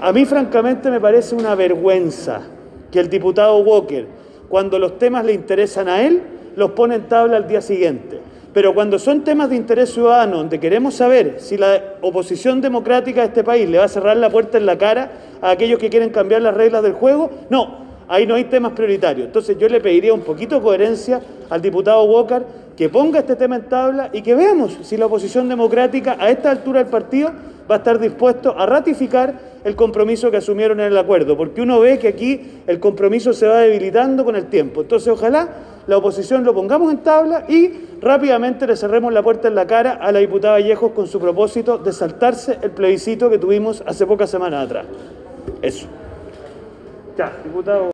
A mí francamente me parece una vergüenza que el diputado Walker, cuando los temas le interesan a él, los pone en tabla al día siguiente. Pero cuando son temas de interés ciudadano, donde queremos saber si la oposición democrática de este país le va a cerrar la puerta en la cara a aquellos que quieren cambiar las reglas del juego, no, ahí no hay temas prioritarios. Entonces yo le pediría un poquito de coherencia al diputado Walker que ponga este tema en tabla y que veamos si la oposición democrática a esta altura del partido va a estar dispuesto a ratificar el compromiso que asumieron en el acuerdo, porque uno ve que aquí el compromiso se va debilitando con el tiempo. Entonces, ojalá la oposición lo pongamos en tabla y rápidamente le cerremos la puerta en la cara a la diputada Vallejos con su propósito de saltarse el plebiscito que tuvimos hace pocas semanas atrás. Eso. Ya, diputado.